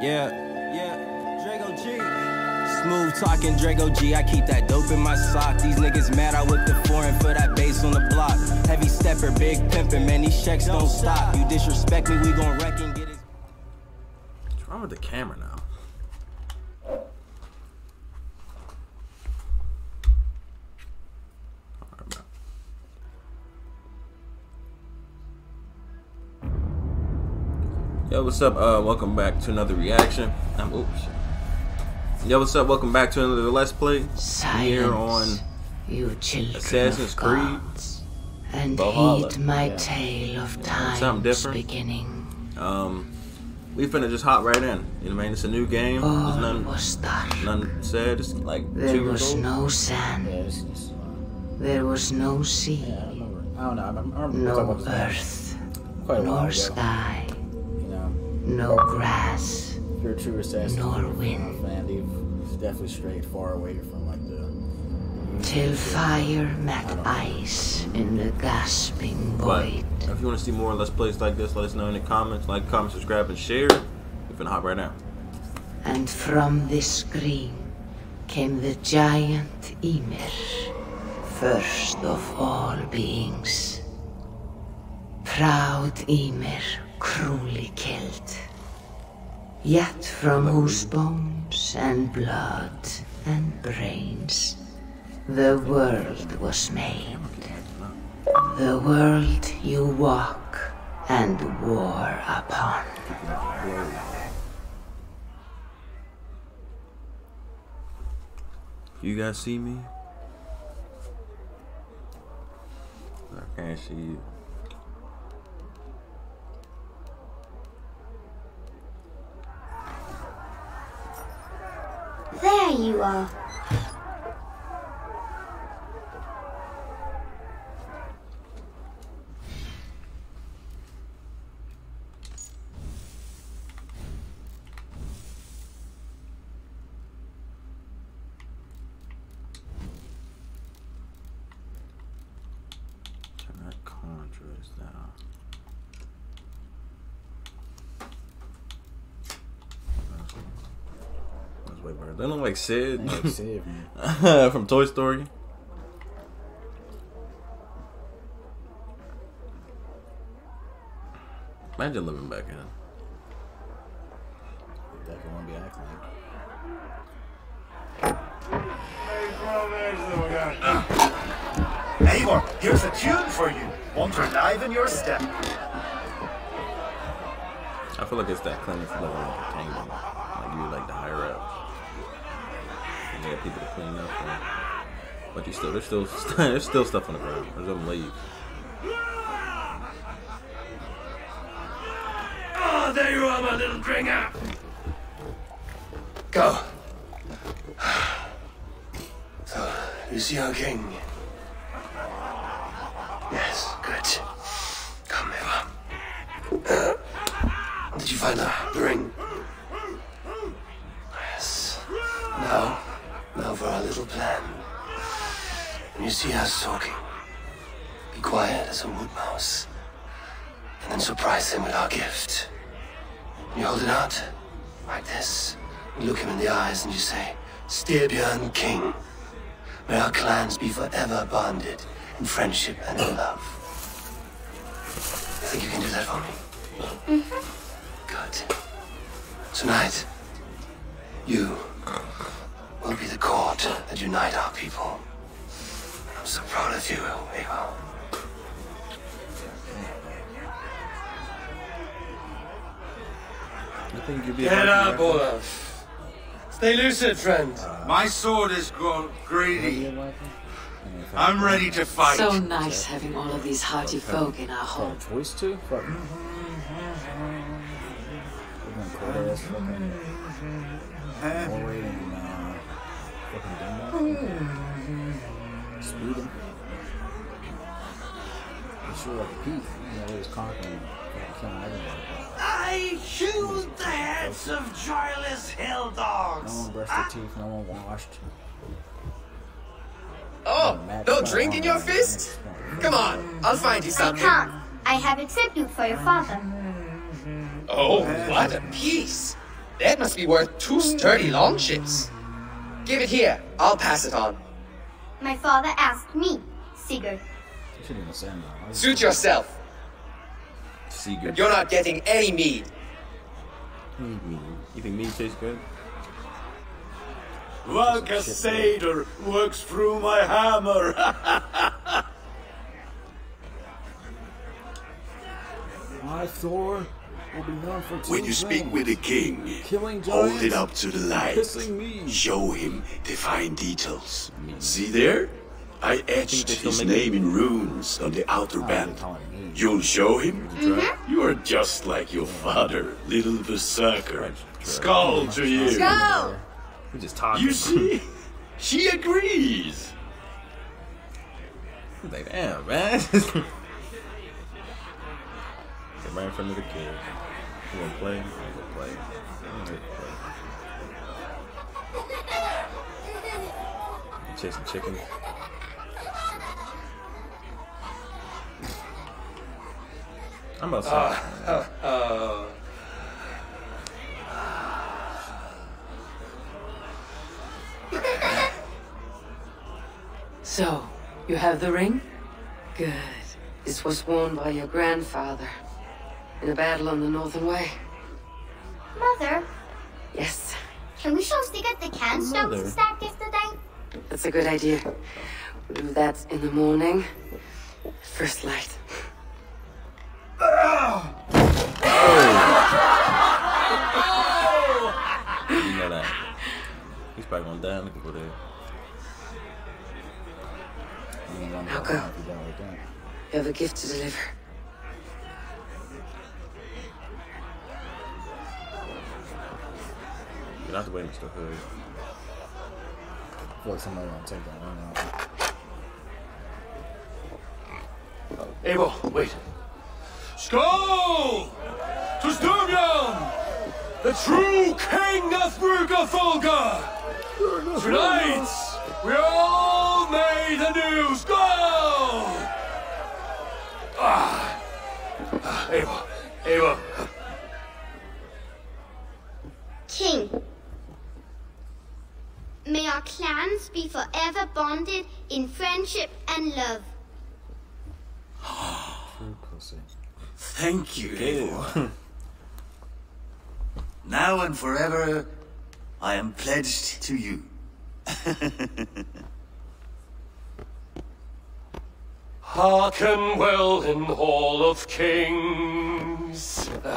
Yeah, yeah, Drago G. Smooth talking Drago G. I keep that dope in my sock. These niggas mad I whip the foreign for that bass on the block. Heavy stepper, big pimpin', man. These checks don't stop. You disrespect me, we gon' wreck and get it. What's wrong with the camera now? Yo, what's up? Uh, welcome back to another reaction. I'm oops. Yo, what's up? Welcome back to another Let's Play here on you children Assassin's Creed and Valhalla. heed my tale of time's something different. beginning. um. We finna just hop right in. You know what I mean? It's a new game. There's none, was dark. none said. It's like There two years was old. no sand. Yeah, it's, it's, uh, There was no sea. yeah, I remember. I don't know. I remember, I remember No earth. quite a while Nor ago. sky. You know, No grass. if you're a true Assassin's Nor Creed wind. fan, they've definitely strayed far away from like the. Till fire met ice in the gasping But void. if you want to see more Let's Plays like this, let us know in the comments. Like, comment, subscribe, and share. We're finna hop right now. And from this screen came the giant Ymir, first of all beings. Proud Ymir, cruelly killed, yet from whose bones and blood and brains the world was made. The world you walk and war upon. You guys see me? I can't see you. There you are. Turn that contrast down. That's way better. They look like Sid Like, save me. from Toy Story. Imagine living back in. Definitely won't be acting like. Eivor, here's a tune for you. Want to liven your step. I feel like it's that Clemens level of entertainment. And you got people to clean up for. But you still there's still there's still stuff on the ground. There's them leaves. Ah, there you are, my little bringer. Go. So, you see our king? Yes, good. Come, Eivor. Uh, did you find the, the ring? Yes. Now, for our little plan. When you see us talking, be quiet as a wood mouse, and then surprise him with our gift. You hold it out, like this. You look him in the eyes and you say, Styrbjörn King, may our clans be forever bonded in friendship and in love. You think you can do that for me? Mm-hmm. Good. Tonight, you will be the cord that unite our people. I'm so proud of you, Eivor. I think you'd be Get up, Olaf. Stay lucid, friend. Uh, My sword has grown greedy. a weapon? And if I'm ready to fight. So nice having all of these hearty folk in our I home. had a choice to. Fuck. We're going cold ass fucking. Sweden. It's sure like a peak. You know, they was conquering. fucking killing everybody. I chewed the heads of joyless hill dogs. No one brushed their teeth. No one washed. Oh, Mad no drink in your fist? Come on, I'll find you I something. can't. I have accepted for your father. Oh, what a piece! That must be worth two sturdy longships. Give it here. I'll pass it on. My father asked me, Sigurd. You should even send them. Suit yourself. Sigurd. You're not getting any mead. Mead, mead. You think mead tastes good? Like a satyr works through my hammer. My Thor will be known for two when you speak with the king, Killing hold it up to the light. me. Show him the fine details. See there? I etched they his name in runes on the outer Oh, band. they call it me. You'll show him? Mm-hmm. You are just like your father, little berserker. Right. Skål to you. Go! We just talking. You see? She agrees. like, damn, man. Get right in front of the kid. You wanna play? You wanna play. You wanna play. You chasing chickens? I'm outside. Uh, So, you have the ring? Good. This was worn by your grandfather in the battle on the Northern Way. Mother, Yes, can we show Sigurd the cairn stones Mother. stacked yesterday? that's a good idea. We'll do that in the morning. First light. You know that. He's probably gonna die. Look at over there. You don't want to Now go go. if you die like that. You have a gift to deliver. Get out the way, Mr. Hood. I feel like somebody gonna take that ring out. Eivor, wait. Skål! To Styrbjörn! The true king of Rygjafylke! Tonight, we all made a new Skål! Ah! ah Eivor, Eivor. Our clans be forever bonded in friendship and love. True pussy. Thank you, Eivor. Now and forever, I am pledged to you. Hearken well in Hall of Kings.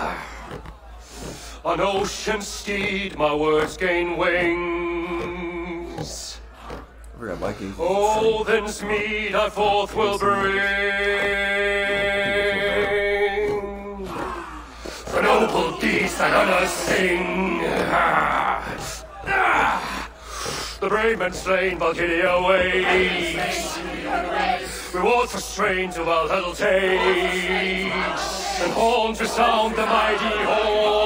On ocean steed, my words gain wings. I forgot Mikey. Odin's mead I forth will bring. For noble deeds that honor sing. The brave men slain Valkyria waits. Rewards for strain to Valhalla takes. And horns resound the mighty hall.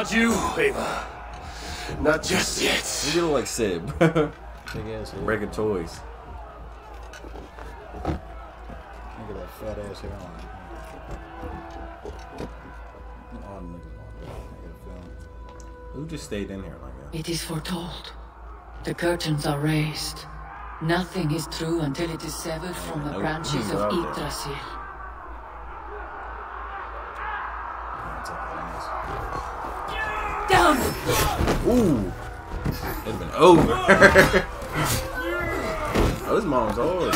Not you, Eivor. Not just yet. you look like Sid. Big ass head. Breaking toys. Look at that fat ass hair on. All the niggas on that. I got a feeling. Who just stayed in here like that? It is foretold. The curtains are raised. Nothing is true until it is severed from the branches of out. Yggdrasil. Ooh. It'd been over. oh, his mom's hard.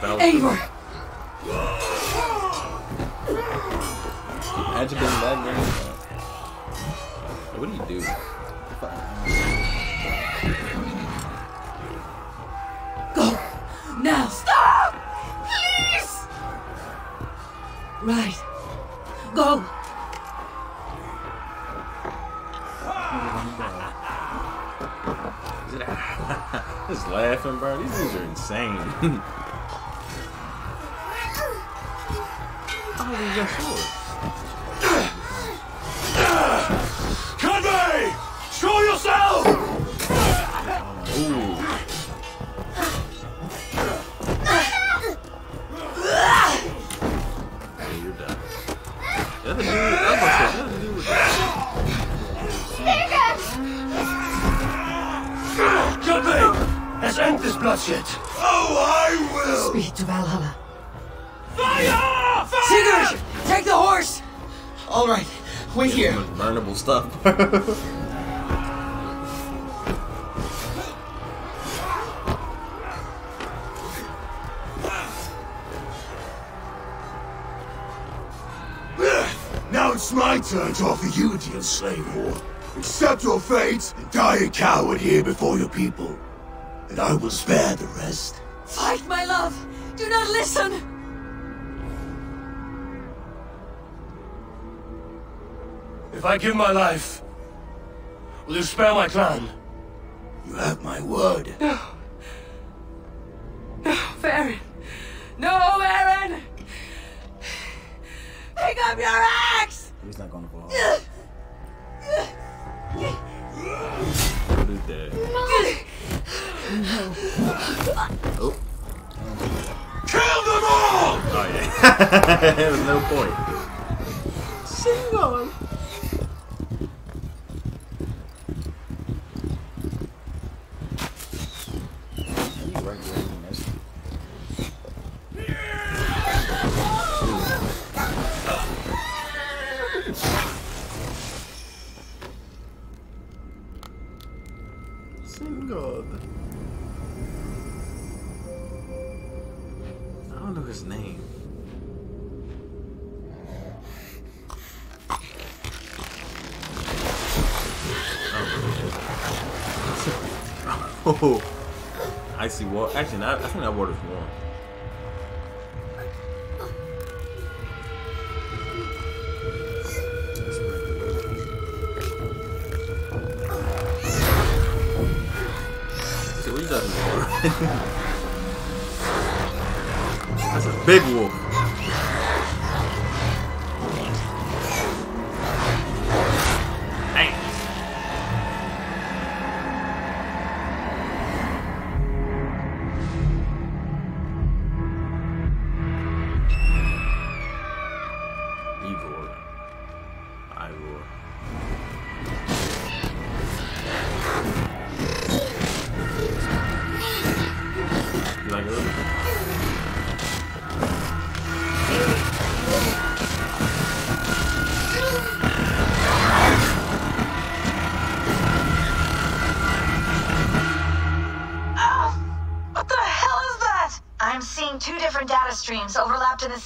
That Eivor! Imagine being Now it's my turn to offer you a deal, slave whore. Accept your fate and die a coward here before your people. And I will spare the rest. Fight, my love! Do not listen! If I give my life, you spare my clan?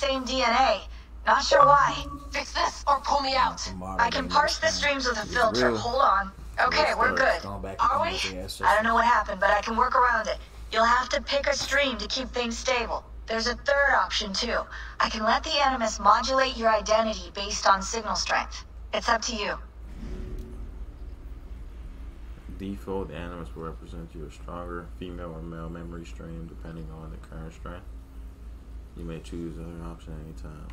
Same DNA. Not sure why. Fix this or pull me out. I can parse the streams with a filter. Hold on. Okay, we're good. Are we? forth, yeah, it's just- I don't know what happened, but I can work around it. You'll have to pick a stream to keep things stable. There's a third option too. I can let the Animus modulate your identity based on signal strength. It's up to you. Default, the animus will represent you a stronger female or male memory stream depending on the current strength. You may choose the other option anytime.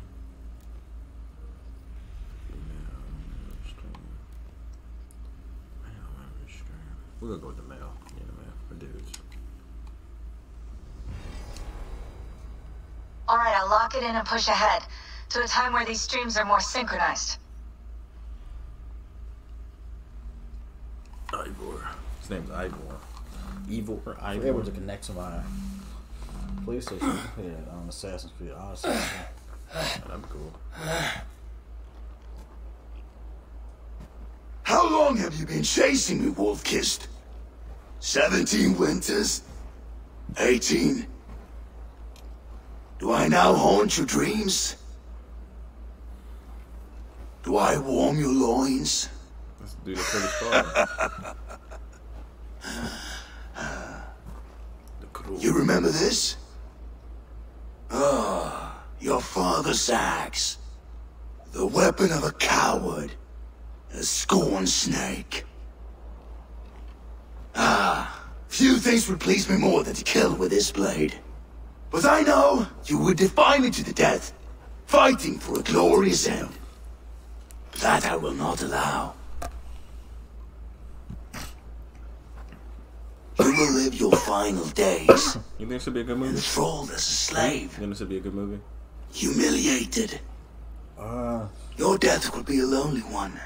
Female memory stream. Male memory stream. We're gonna go with the male. Yeah, the male for dudes. Alright, I'll lock it in and push ahead to a time where these streams are more synchronized. Ivor. His name's Ivor. Evil or I was able to Ivor. connect to my PlayStation. Yeah, on Assassin's Creed Odyssey. I'm cool. How long have you been chasing me, Wolf Kissed? Seventeen winters? Eighteen? Do I now haunt your dreams? Do I warm your loins? Let's do the pretty crew. You remember this? Ah, your father's axe. The weapon of a coward. A scorn snake. Ah, few things would please me more than to kill with this blade. But I know you would defy me to the death, fighting for a glorious end. That I will not allow. You will live your final days You think this should be a good movie? enthralled as a slave, You think this should be a good movie? humiliated. Uh, Your death will be a lonely one.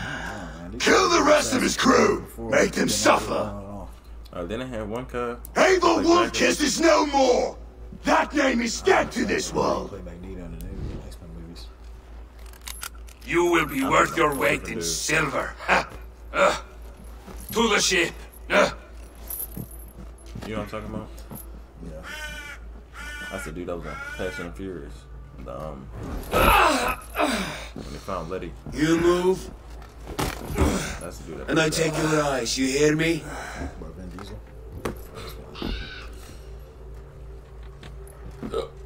man, Kill the rest of his crew. Make them suffer. never done it all. Uh, then I had one car. Abel Like Woodkiss is no more. That name is dead to this world. play Magneto in the new X-Men movies. You will be worth your weight in silver. Ha! Uh, to the ship. Uh, You know what I'm talking about? Yeah. That's the dude that was on Fast and Furious. The, um, when they found Letty, You move, that's the dude that. and I take your eyes. You hear me? But Vin Diesel.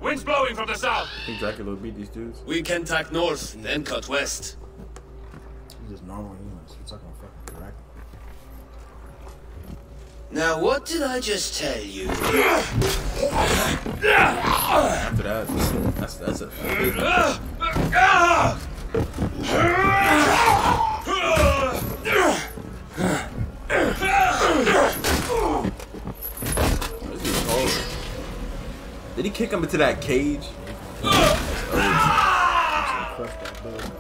wind's blowing from the south. I think Dracula beat these dudes. We can tack north, and then cut west. He's just normal humans. We're talking fucking Dracula. Now, what did I just tell you? After that, that's that's a. What's he called? Did he kick him into that cage? Crush that bird.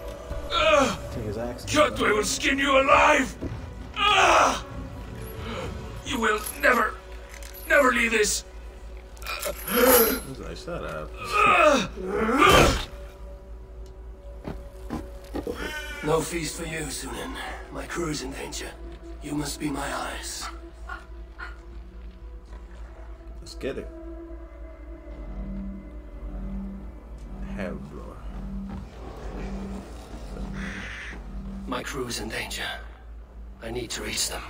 Take his axe. and- Kjotve will skin you alive. Ah! You will never, never leave this. He's like, shut up. No feast for you, Synin. My crew's in danger. You must be my eyes. Let's get it. Hell, Lord. My crew's in danger. I need to reach them.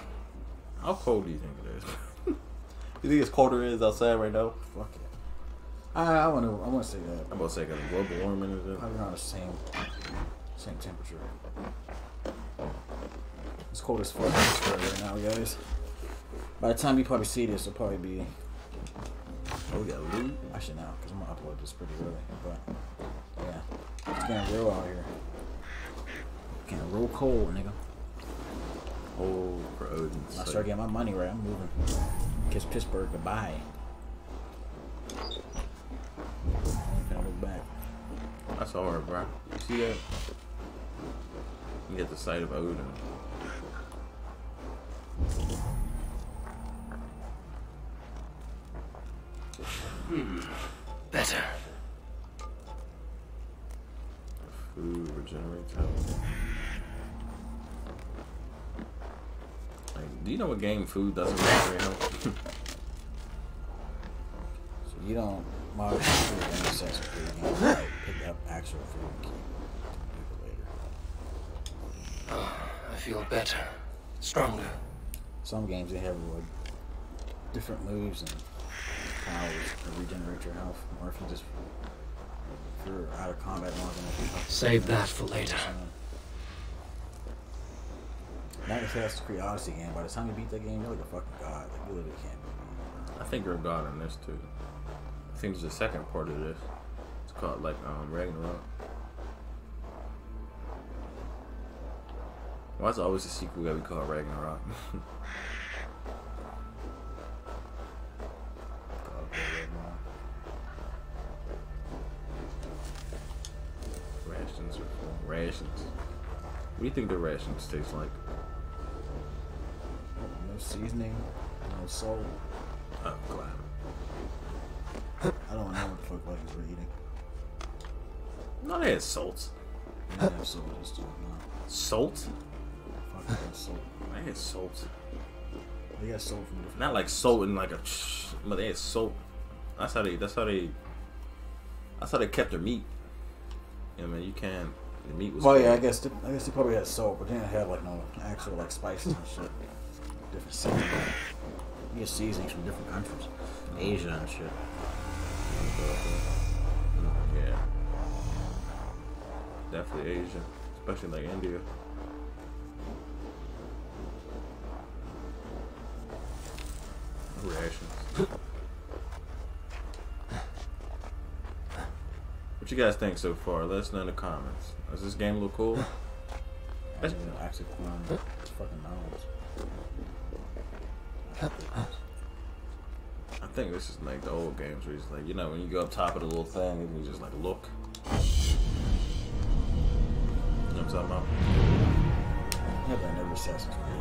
How cold do you think it is? you think it's colder than it is outside right now? Fuck it. I, I want to. I want to say that. I'm about to say because global warming is it? Probably around the same, same temperature. It's cold as fuck in right now, guys. By the time you probably see this, it'll probably be. Oh, we got loot. Actually, now, because I'm gonna upload this pretty early. But yeah, it's getting real out here. Getting real cold, nigga. Oh, for Odin's I start getting my money right, I'm moving. Kiss Pittsburgh goodbye. Finna move back. That's hard, bro. You see that? You get the sight of Odin. Hmm. Better. Food regenerates health. Do you know what game food doesn't regenerate health? So you don't modify food in any sense of food. You can like, pick up actual food and keep it later. I feel better. Stronger. Some games they have like different moves and powers to regenerate your health, or if you just if you're out of combat long enough, your health Save that for later. Not if that's the Creed Odyssey game. By the time you beat that game, you're like a fucking god. Like you literally can't beat. I think you're a god in this too. I think there's a second part of this. It's called like um Ragnarok. Why is always a sequel that we call Ragnarok. rations. Rations. What do you think the rations taste like? Seasoning, no salt. Oh, glad. I don't know what the fuck like we're eating. No, they had salt. Didn't have salt this time. No. Salt? Fuck that salt. They had salt. They got salt from different. Not like salt in like a, but they had salt. That's how they. That's how they. That's how they kept their meat. Yeah, man, you can. The meat was. Well, yeah, I guess they, I guess they probably had salt, but they didn't have like no actual like spices and shit. Different seasonings. You get seasonings from different countries, Asia and shit. Yeah. Definitely Asia, especially like India. reactions. What you guys think so far? Let us know in the comments. Does this game look cool? I mean, actually, it's fucking knowledge. I think this is like the old games where it's like, you know, when you go up top of the little thing and you just like look. You know what I'm talking about? Yeah, but I never Assassin's Creed.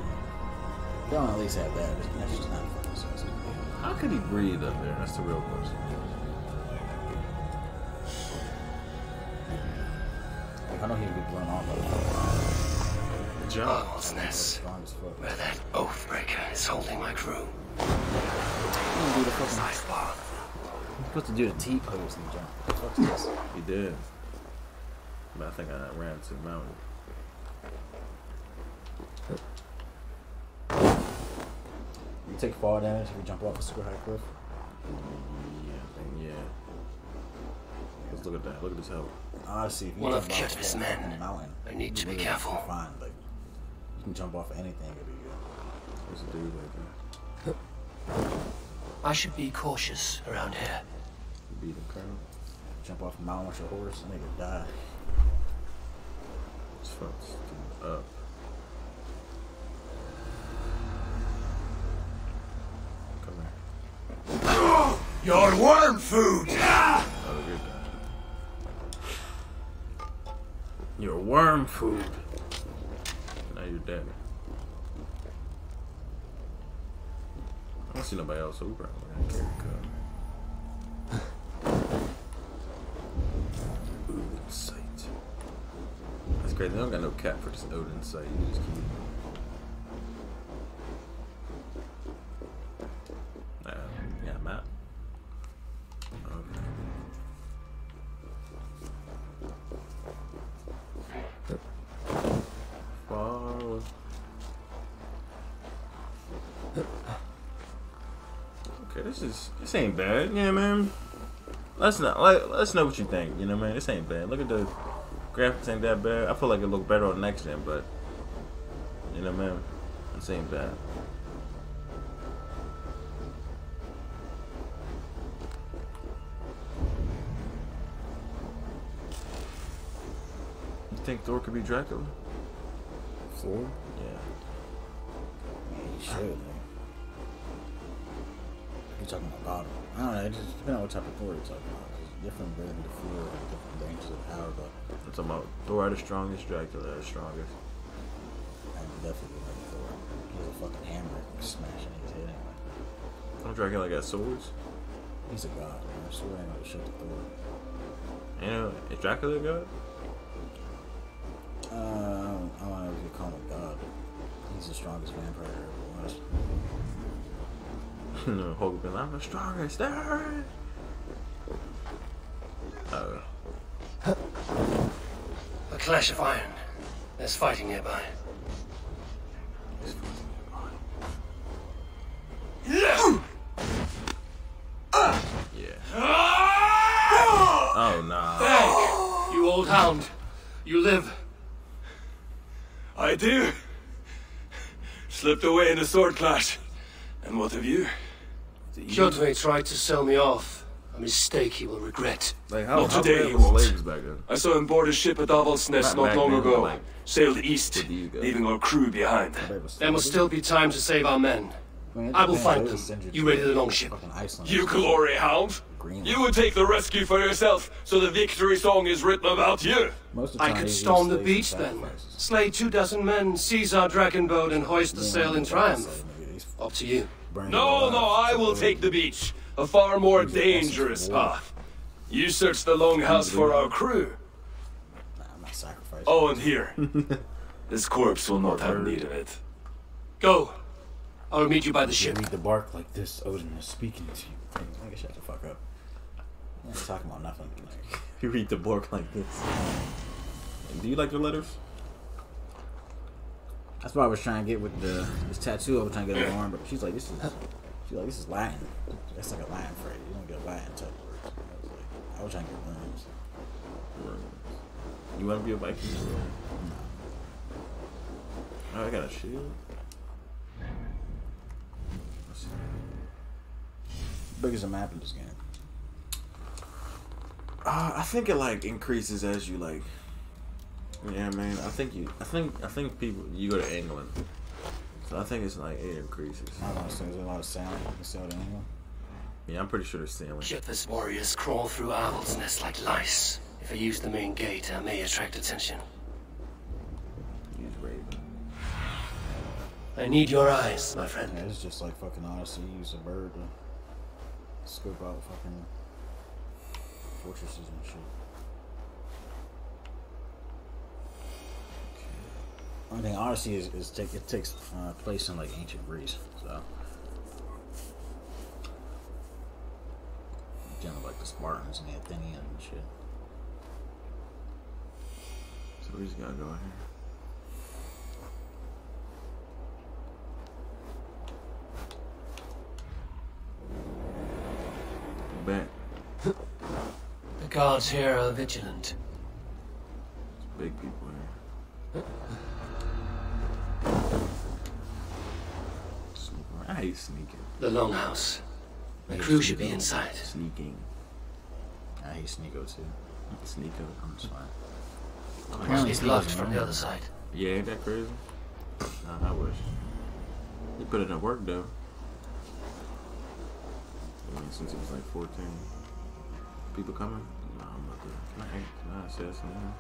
Don't at least have that. That's just not fucking Assassin's Creed. How could he breathe up there? That's the real question. I know he'd be blown off by the John. Avaldsnes, strong as fuck. where that Oathbreaker is holding my crew. You don't do the fucking. You're supposed to do the T pose and jump. What the fuck's this? He did. But I think I ran to the mountain. You take fall damage if you jump off a super high cliff. Yeah, I think, yeah. Let's look at that. Look at this help. Honestly, if you One of jump off a Kjotve's fucking men. mountain, I need to be careful. Fine, like you can jump off anything. It'll be good. There's a dude right I should be cautious around here. there. He beat him, Colonel. Jump off a mountain with your horse, nigga die. It's fucked up. Come here. Your worm food! Oh, you're. You're worm food. Now you're dead. I don't see nobody else, probably gonna carry cut. Odin sight. That's crazy. They don't got no cap for this Odin sight. You just keep. This ain't bad, yeah, man. Let's not like let's know what you think, you know, man. This ain't bad. Look at the graphics, ain't that bad. I feel like it looked better on next gen, but you know, man, this ain't bad. You think Thor could be Dracula? Thor? Yeah. Yeah, you should. Like. You're talking about God. I don't know. It just depends on what type of Thor you're talking about. There's different to feel and different ranges of power, but I'm talking about Thor the strongest, Dracula the strongest. I definitely like Thor. He has a fucking hammer that can smash in his head anyway. Don't Dracula got swords? He's a god, man. So ain't gonna shut the Thor. You know, is Dracula a god? Uh, I don't, I don't know if you call him a god. He's the strongest vampire ever was. no, Hulk been like, I'm the strongest there. Oh, A clash of iron. There's fighting nearby. yeah. Oh nah. Thank you, old hound. You live. I do. Slipped away in a sword clash. And what of you? Kjotve tried to sell me off. A mistake he will regret. Like Not how today, he won't. slaves back then? I saw him board a ship at Avaldsnes Not not long then, ago. like, Sailed east, with you guys. leaving our crew behind. There must still be time to save our men. I will find them. You ready the longship? Fucking Iceland. You glory hound! You would take the rescue for yourself, so the victory song is written about you. Most of the I could storm the beach then, slay two dozen men, seize our dragon boat, and hoist the sail in triumph. Up to you. No, no, I will take the beach. A far more dangerous path. You search the longhouse for our crew. Nah, I'm not sacrificing. Oh, and here. this corpse will not have need of it. Go. I will meet you by the ship. You read the bark like this, Odin is speaking to you. I Nigga, shut the fuck up. I'm talking about nothing. Like, You read the bark like this. Do you like the letters? That's what I was trying to get with the this tattoo. I was trying to get on my arm, but she's like, this is, she's like, this is Latin. That's like a Latin phrase. You don't get Latin type words. I was like, I was trying to get worms. You want to be a Viking? Oh, I got a shield. Let's see. big is the map in this game? Uh, I think it like increases as you like. Yeah, man. I think you. I think. I think people. You go to England, so I think it's like it increases. I don't know. So there's a lot of sound. You can sell. Yeah, I'm pretty sure there's sailing. Shiftless warriors crawl through owls' nests like lice. If I use the main gate, I may attract attention. Use Raven. I need your eyes, my friend. Yeah, it's just like fucking Odyssey. Use a bird to scope out fucking fortresses and shit. Only thing Odyssey is, is take, it takes uh, place in like ancient Greece, so kind of like the Spartans and the Athenians and shit. So we just gotta go in here. Back. The guards here are vigilant. Big people Sneak around. I hate sneaking. The longhouse. The crew should be inside. Sneaking. Ah, I hate Sneeko too. Sneaker. I'm just fine. Apparently it's Sneako's locked from the other side. Yeah, ain't that crazy? Nah, I wish. He put it in work though. I mean, since it was like 14. People coming? No, I'm not there. Can I, can I say something?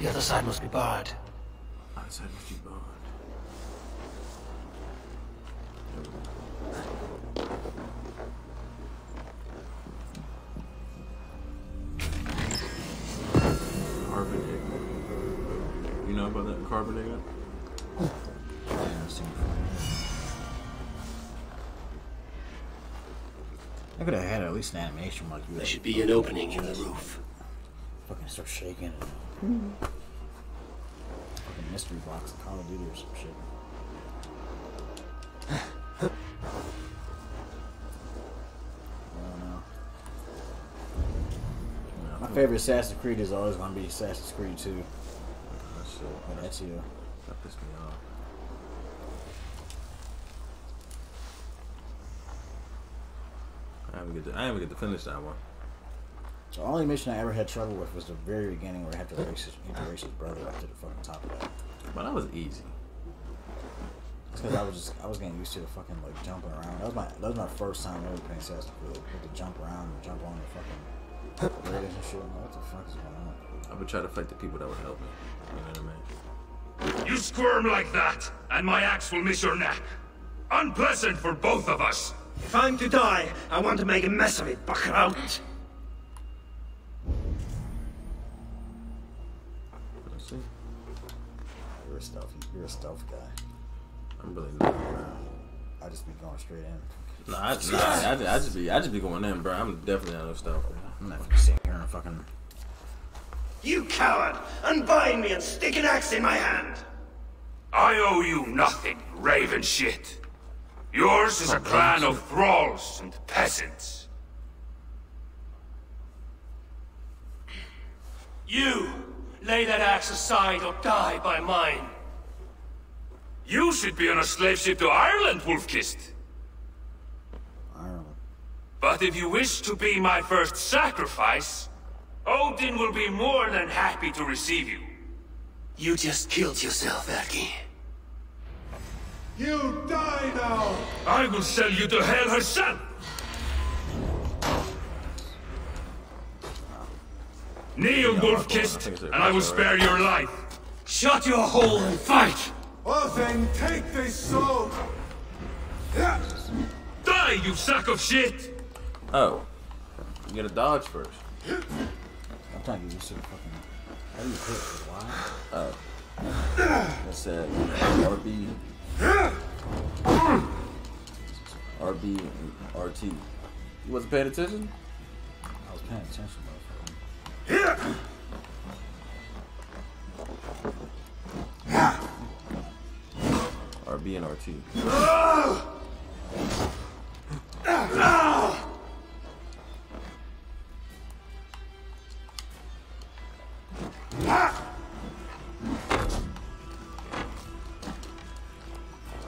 The other side must be barred. I said what you least an animation like you. There should be an opening in the roof. Fucking start shaking. Mm-hmm. Fucking mystery box of Call of Duty or some shit. I don't know. My favorite Assassin's Creed is always going to be Assassin's Creed 2 That shit. with Ezio. That pissed me off. I haven't get to, I haven't get to finish that one. So the only mission I ever had trouble with was the very beginning where I had to race his, to race his brother up to the fucking top of that. But that was easy. Because I was just I was getting used to the fucking like jumping around. That was my that was my first time ever playing Assassin's Creed. With the jump around and jump on the fucking raiders and shit. Like, what the fuck is going on? I would try to fight the people that would help me. You know what I mean? You squirm like that, and my axe will miss your neck. Unpleasant for both of us. If I'm to die, I want to make a mess of it, Backraut. Let's see. You're a stealth you're a stealth guy. I'm really not. Bro. I just be going straight in. Nah, I, nah, I, I, I just be, I just be going in, bro. I'm definitely not no stuff. I'm not gonna sit here and fucking You coward! Unbind me and stick an axe in my hand! I owe you nothing, raven shit. Yours is a clan of thralls and peasants. You! Lay that axe aside or die by mine. You should be on a slave ship to Ireland, Wolfkist. Ireland. But if you wish to be my first sacrifice, Odin will be more than happy to receive you. You just killed yourself, Erki. You die now! I will sell you to hell herself! Kneel, Wolfkist, and I will spare your life. Shut your hole and fight! Well then, take this sword! Die, you sack of shit! Oh, you gotta dodge first. I'm trying to get used to the fucking how do you hit with Y? Oh, that's it. RB, RB and RT. You wasn't paying attention? I was paying attention, motherfucker. RB and RT. Ah!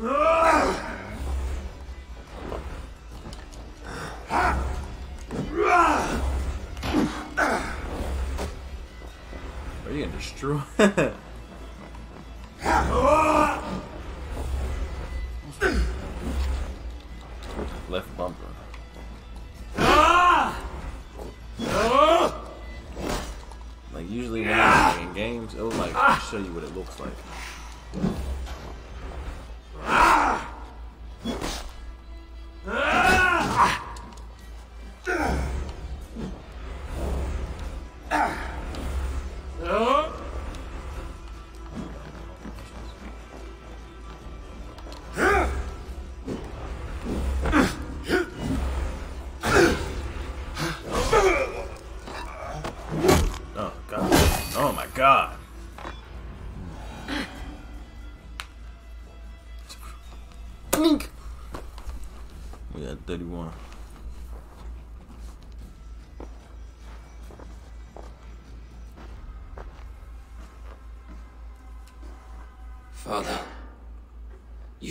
Are you gonna destroy? Left bumper. Like usually when I'm in games, it'll like show you what it looks like.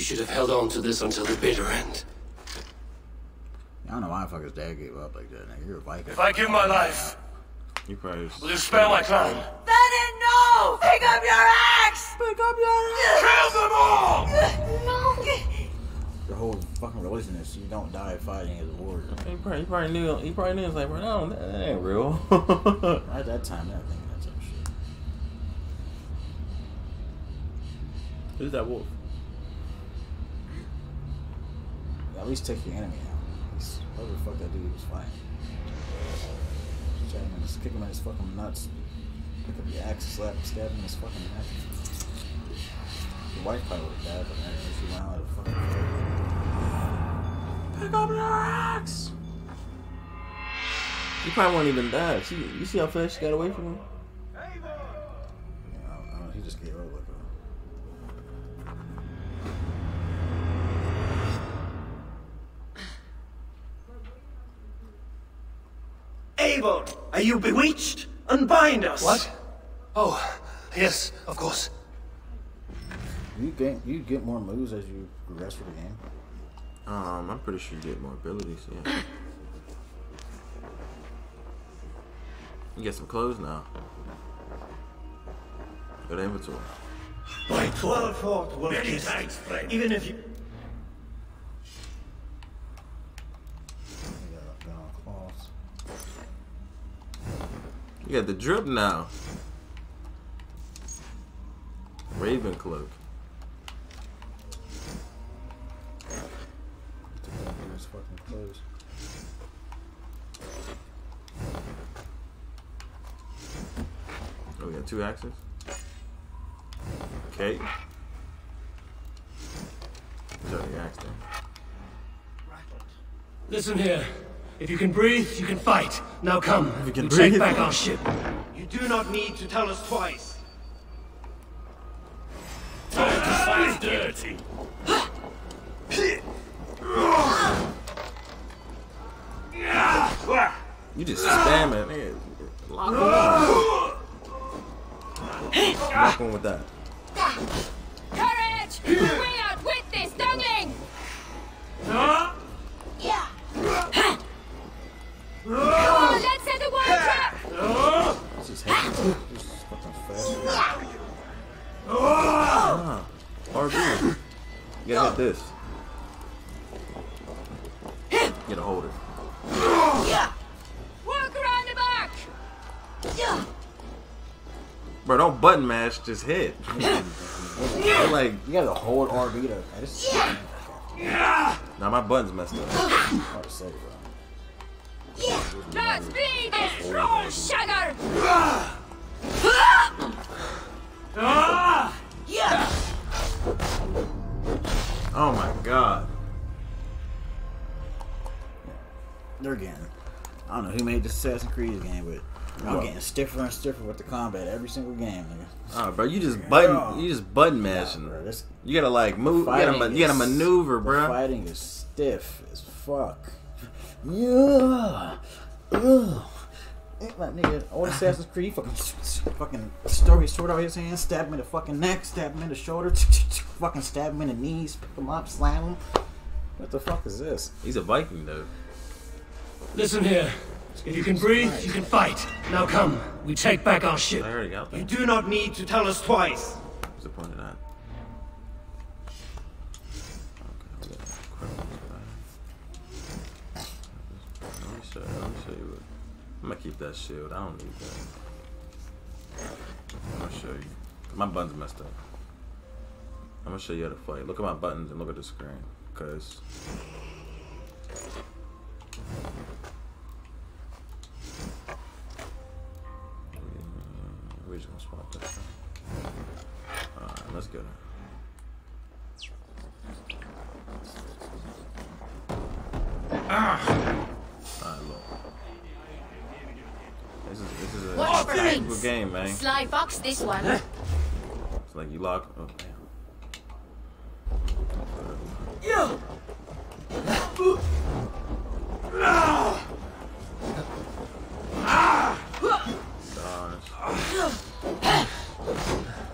Should have held on to this until the bitter end. I don't know why the fuck his dad gave up like that. Nigga, you're a Viking. If I give my life, You probably will you spare my clan? Bennett, no! Pick up your axe! Pick up your axe! Kill them all! No! Your whole fucking religion is you don't die fighting as a warrior. He probably, he probably knew. He probably knew. It's like, bro, no, that, that ain't real. At that time, I think that's some shit. Who's that wolf? At least take your enemy out. At least whoever the fuck that dude was fighting. Just him just kick him in his fucking nuts. Pick up your axe, slap, stab him in his fucking neck. Your wife probably would have died, but man, she went out of fucking Pick up your axe. He probably won't even die. She, you see how fast she got away from him? Know, I don't know, he just gave up are you bewitched? Unbind us! What? Oh, yes, of course. You get you get more moves as you progress through the game. Um, I'm pretty sure you get more abilities. Yeah. You get some clothes now. Go to inventory. By 12 fort will Many kiss. thanks, friend. Even if you. You got got on claws. You got the drip now. Raven cloak. Oh, we got two axes. Okay. Listen here. If you can breathe, you can fight. Now come. you can we take back our ship. You do not need to tell us twice. Time to dirty. You just spam it. Nigga. Lock on. Lock on with that. Courage! We outwit this dungling! On, let's set a wire trap! This is heavy. This is fucking fast. Ah, RB. You gotta hit this. You gotta hold it. Work around the back! Bro, don't button mash, just hit. Like, You gotta hold RB to. Now my button's messed up. Hard to say, bro. Let's be the troll shagger! Ah! Oh my god. they're getting. I don't know who made this Assassin's Creed game, but I'm getting stiffer and stiffer with the combat every single game, nigga. Oh, bro, you just Yeah. button, you just button mashing. bro, this- you gotta like move, you gotta, you gotta maneuver, bro. Fighting is stiff as fuck. Yeah. Ugh. Like nigga, old Assassin's Creed, fucking, fucking throw his sword out his hand, stab him in the fucking neck, stab him in the shoulder, fucking stab him in the knees, pick him up, slam him. What the fuck is this? He's a Viking though. Listen here. If you can breathe, you can fight. Now come, we take back our ship. I already got that. You do not need to tell us twice. What's the point of that? Okay, Let me I'm gonna keep that shield. I don't need that. I'm gonna show you. My buttons messed up. I'm gonna show you how to fight. Look at my buttons and look at the screen, cause. We're just gonna swap this. thing. Alright, let's. Alright, look. This is this is a for tactical game, man. Sly Fox, this one. It's like you lock. Oh, damn.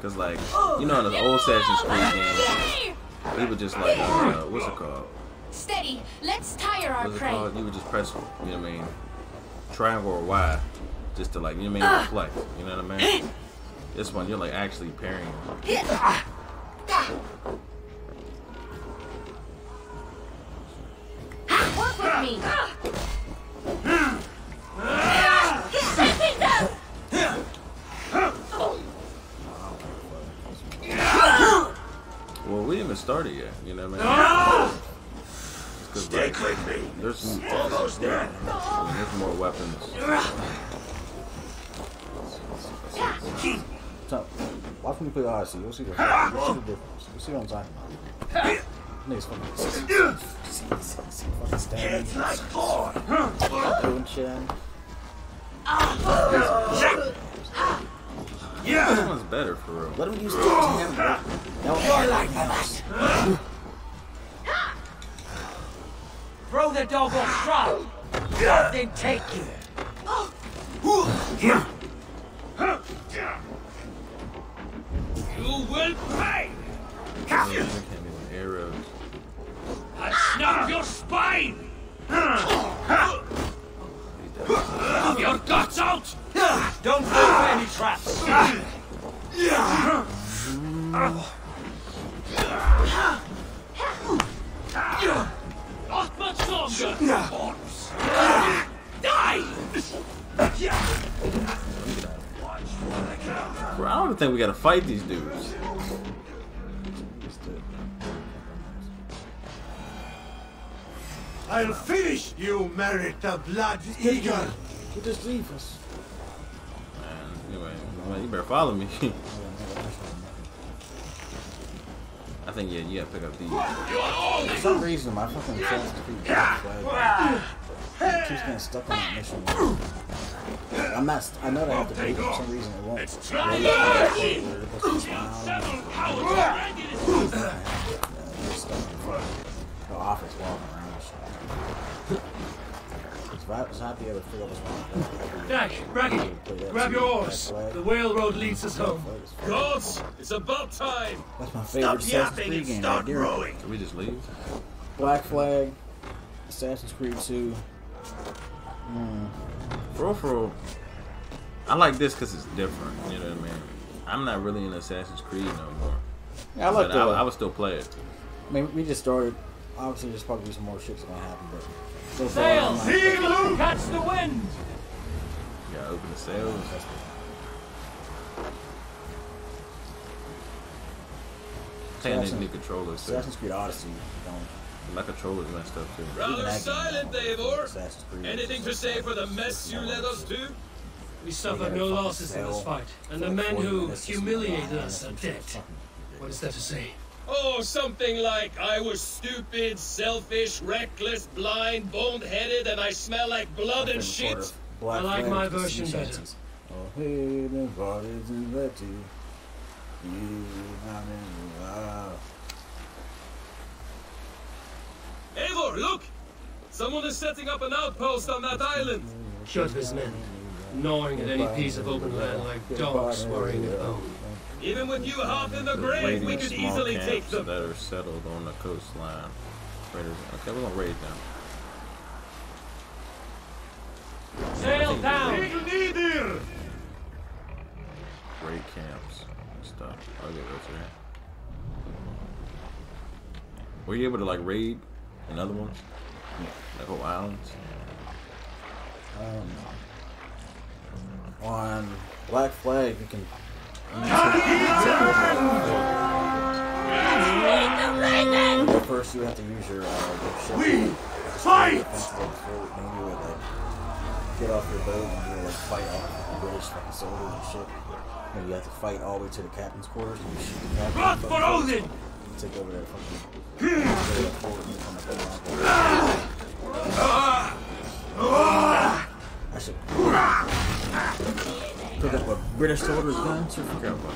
Cause like you know in the old Assassin's Creed games, we would just like uh, what's it called? Steady. Let's tire our What's it prey. called? You would just press, you know what I mean, triangle or Y, just to like you know what I mean, ah. reflect. You know what I mean? This one you're like actually parrying. Work with me. Well, we haven't started yet. You know what I mean? It's 'cause, Stick like, with me. There's Almost there. There's more weapons. So, watch me play Odyssey. You'll see the, you'll see the difference. You'll see what I'm talking about. Niggas fucking, fucking stabbing. It's like. Doing shit. at. This one's better for real. Let him use two hands, bro. No, You're like that. Throw the dog off stride. Then take you. You think we gotta fight these dudes. I'll finish you, merit the blood eagle. You just leave us. Man, Anyway, well, you better follow me. I think yeah, you gotta pick up these. For some reason, my fucking Assassin's Creed keeps getting stuck on that mission. I'm not. I know that I have to beat. For some reason, it won't. It's trying to The office walking around. and shit. It's vi- it's happy to figure out what's wrong. Dag, Braggy, grab your oars. The whale road leads us home. Gods, it's about time. That's my favorite Assassin's Creed game. right there. Can we just leave? Black Flag, Assassin's Creed 2. Mm. For real, for real, I like this because it's different. You know what I mean? I'm not really in Assassin's Creed no more. Yeah, I like But the- I, I would still play it. I mean, we just started. Obviously, there's probably some more shit's gonna happen, but so far, Sail. I'm not- Catch the wind. Yeah, open the sails. Playing these Assassin- new controllers. Too. Assassin's Creed Odyssey. Don't. My controller's messed up too. Rather silent, Davor. Anything to say for the mess you let us do? We suffered no losses in this fight, and the men who humiliated us are dead. What is there to say? Oh, something like I was stupid, selfish, reckless, blind, bone-headed, and I smell like blood and shit. I like my version better. Oh, hey, bodies and Betty. You, in love. Eivor, look! Someone is setting up an outpost on that island. Kjotve's men, gnawing at any piece of open land like dogs worrying a bone. Even with you half in the grave, we could easily take camps them. that are settled on the coastline. Raiders. Okay, we're gonna raid them. Sail down! Raid camps and stuff. I'll get those here. Were you able to like raid another ones? Like whole islands? Um, on Black Flag, you can. But first, you have to use your, uh, your ship. We fight! defenses of the fort, and then you would like get off your boat and you would like fight off the British fucking soldiers and shit. And you have to fight all the way to the captain's quarters and you shoot the captain. Run for. Odin! Take over that fucking. Hmm. Take over that fort and you come up there. I should pick up a British soldier's gun. Should figure out what.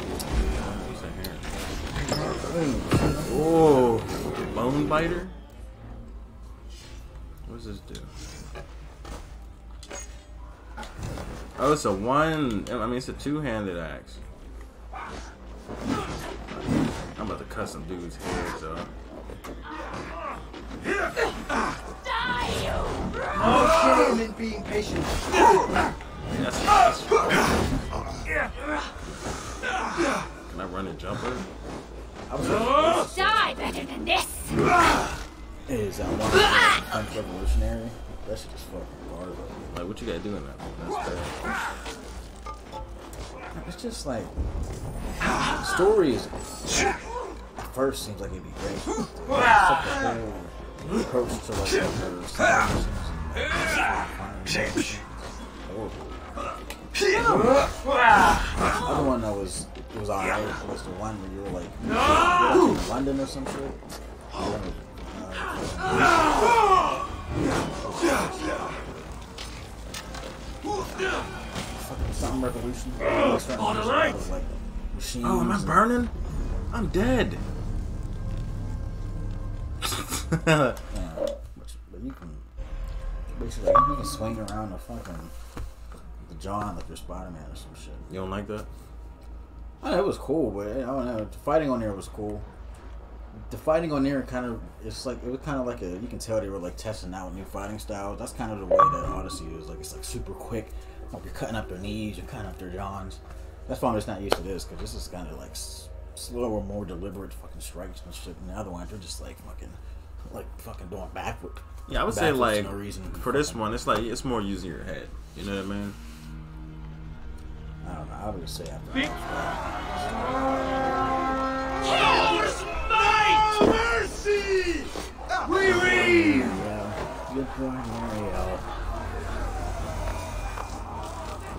Oh, bone biter. What does this do? Oh, it's a one. I mean, it's a two-handed axe. I'm about to cut some dudes' heads off. No shame in being patient. That's, that's Can I run and jump her? I was Die better than this. Is that one French Revolutionary? That shit is fucking garbage. Like, what you gotta do in that? That's bad. It's just like stories. At first, seems like it'd be great. It's like the whole approach to like the celebrations and Oh. The other one that was it was alright was the one where you were like, you were in London or some shit. Uh, fucking something revolution. On the right. Like. Oh, am I burning? I'm dead. Yeah, but you can basically you can swing around the fucking the John like you're Spider Man or some shit. You don't like that? I know, it was cool, but I don't know. The fighting on there was cool. The fighting on there kind of it's like it was kind of like a you can tell they were like testing out new fighting styles. That's kind of the way that Odyssey is. Like it's like super quick. Like you're cutting up their knees, you're cutting up their johns. That's why I'm just not used to this because this is kind of like s- slower, more deliberate fucking strikes and shit. And the other ones are just like fucking like fucking doing backward. Yeah, I would say like no reason. for this one, it's like it's more using your head. You know what I mean? I don't know. I would just say after. Big- Force might! Mercy! We read! Yeah, good point, Mario.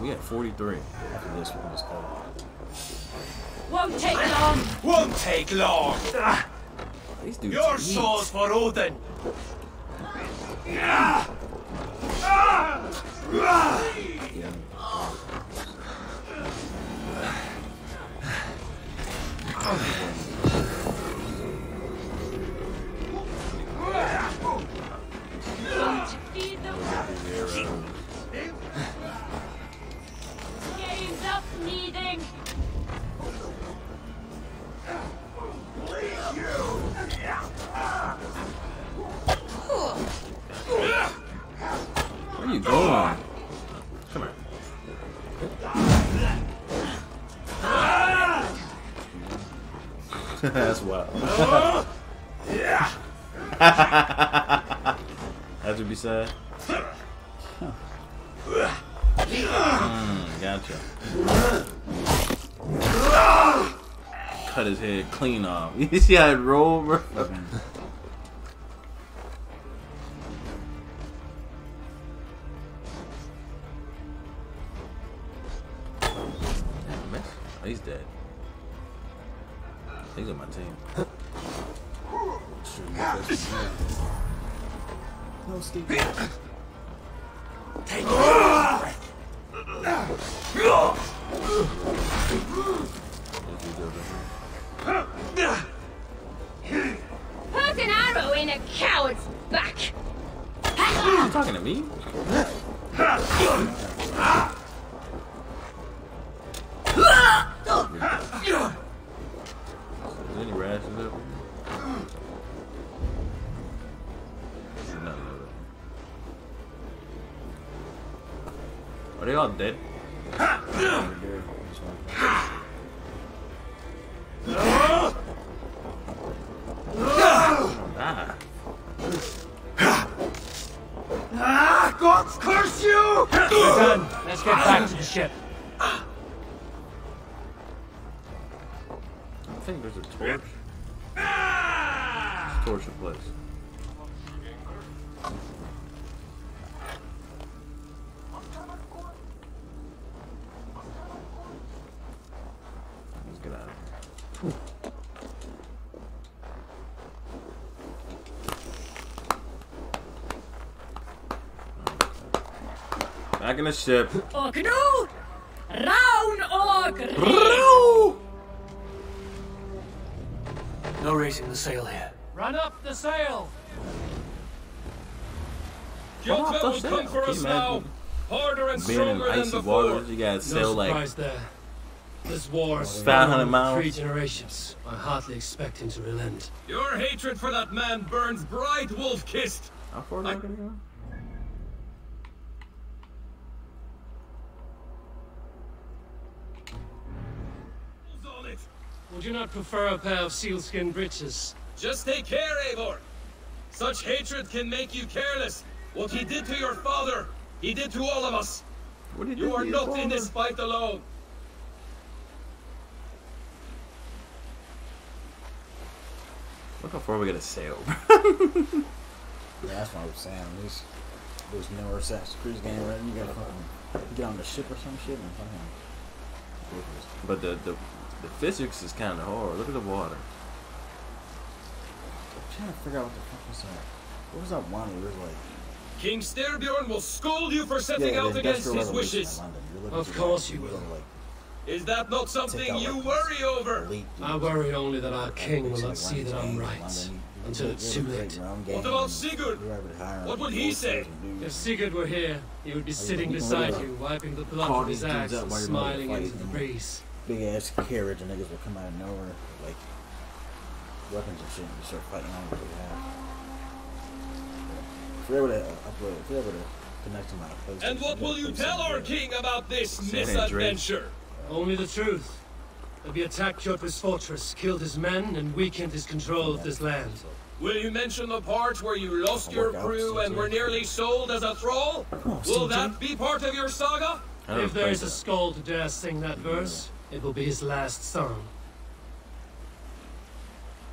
We at 43. After this, we'll just go. Won't take long. Won't take long. These dudes Your eat. souls for Odin. Ah! That's wild. Yeah. that would be sad. Mm, gotcha. Cut his head clean off. You see how it rolled, bro? Are they all dead? Curse you! We're done. Let's get back to the ship. I think there's a torch. There's a torch in place. Back the ship. Och nu, round och ring. No raising the sail here. Run up the sail! Kjotve will come for us now. Harder and Being in stronger than before. waters, you gotta No sail like surprise there. This war is 500 miles. three generations. I hardly expect him to relent. Your hatred for that man burns bright wolf-kissed. How far am I Would you not prefer a pair of sealskin breeches? Just take care, Eivor. Such hatred can make you careless. What he did to your father, he did to all of us. What You are to your not in this fight alone. Look how far we gotta sail. Yeah, that's what I was saying. There's, there's no Assassin's Creed game, right? You gotta fucking get on the ship or some shit and fucking. But the the, the physics is kind of hard. Look at the water. I'm trying to figure out what the fuck was that. What was that one where it was like. King Styrbjörn will scold you for setting Yeah, out against his wishes. in London. You're looking Of course that. you You're will. gonna, like, Is that not something out, you like, worry over? I worry only that our king will not see that I'm right until it's too late. What about Sigurd? you're able to hire What would he say? If. Sigurd were here, he would be sitting beside you, wiping the blood from his axe and while you're about to smiling into the and- breeze. Big ass carriage and niggas will come out of nowhere, like weapons and shit, and start fighting on what you have. If you're able to upload, if you're able to connect to my PlayStation, And what will you tell our king about this San Andreas. misadventure? Only the truth. That we attacked Kjotve's fortress, killed his men, and weakened his control of this land. Will you mention the part where you lost your work out, crew and were nearly sold as a thrall? on, Will that be part of your saga? If there is a that. skald to dare sing that verse, it will be his last song.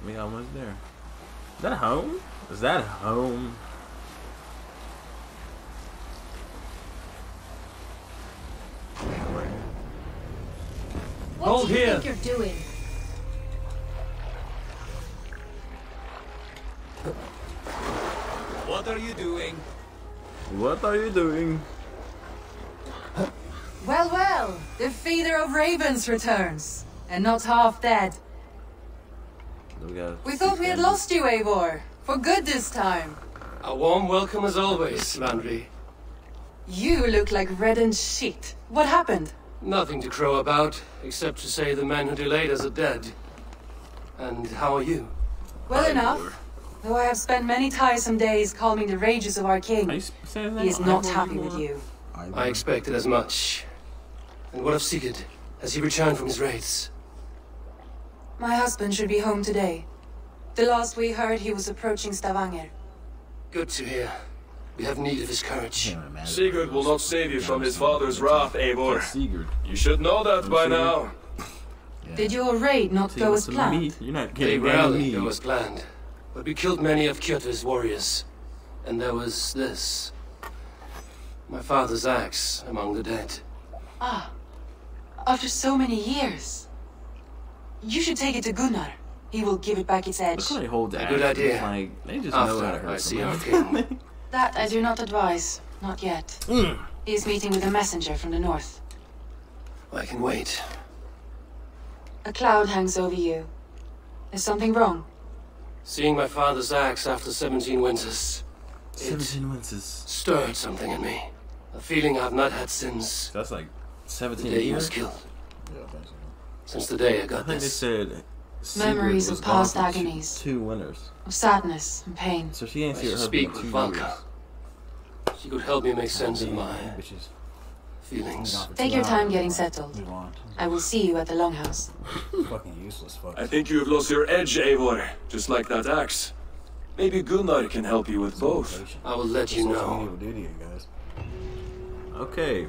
We almost there. Is that home? Is that home? What Hold do you here. think you're doing? What are you doing? What are you doing? Well, well, the feeder of ravens returns. And not half dead. We, got We thought we had lost you, Eivor. For good this time. A warm welcome as always, Randvi. You look like reddened sheet. What happened? Nothing to crow about, except to say the men who delayed us are dead. And how are you? Well enough. Though I have spent many tiresome days calming the rages of our king, Are you saying his he is not Eivor happy Eivor? with you. I expected as much. And what of Sigurd? Has he returned from his raids? My husband should be home today. The last we heard, he was approaching Stavanger. Good to hear. We have need of his courage. Sigurd will not save you from his father's wrath, Eivor. Sigurd. You should know that by now. Did your raid not See, go as planned? meat? You're not They getting any rarely go as planned. But we killed many of Kjotve's warriors. And there was this. My father's axe among the dead. Ah, after so many years. You should take it to Gunnar. he will give it back its edge. Look how they hold that. Good idea. Like they just After know how to hurt I see someone. That I do not advise. Not yet. Hmm. He is meeting with a messenger from the north. I can wait. A cloud hangs over you. Is something wrong? Seeing my father's axe after 17 winters. it 17 winters. Stirred something in me. A feeling I've not had since. That's like the 17 day he years. was killed. Yeah, so. Since the day I I got think they this. said. Memories of past agonies. Two winters. Of sadness and pain. So she ain't I her should speak with two Valka. She could help me make sense of my feelings. Take your time getting settled. I will see you at the longhouse. Fucking useless. Fuck. I think you have lost your edge, Eivor, just like that axe. Maybe Gunnar can help you with both. I will let you know. media will do to you guys. Okay.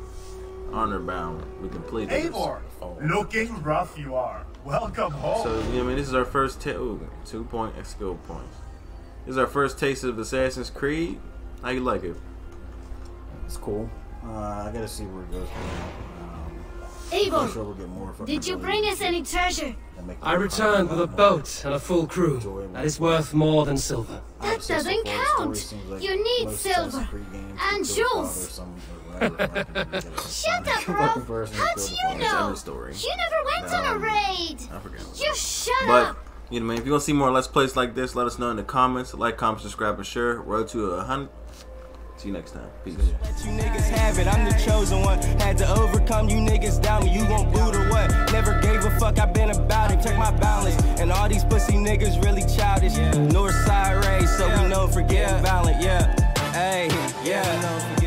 Honor bound. We completed this. Eivor, looking rough you are. Welcome home. So, you know what I mean? This is our first ta- ooh, two point skill points. This is our first taste of Assassin's Creed. How you like it? It's cool. Uh, I gotta see where it goes from now. Um, Eivor, sure we'll get more did you bring us any treasure? I returned with a boat and a full crew. That is worth more than silver. That doesn't far, the story count. like You need silver. And you kill jewels. Some- or whatever, fucking, you get a Shut up, bro. fucking person, How kill do you know? every story. You never went on a Um, raid. I forgot. You shut But up. you know, man, if you want to see more Let's Plays like this, let us know in the comments. Like, comment, subscribe, and share. Road to a hundred. See you next time. Peace. Let you niggas have it, I'm the chosen one. Had to overcome you niggas down me. You gon' boot or what? Never gave a fuck, I been about it. Check my balance. And all these pussy niggas really childish. North side race, so we know for getting violent, yeah. Hey, yeah.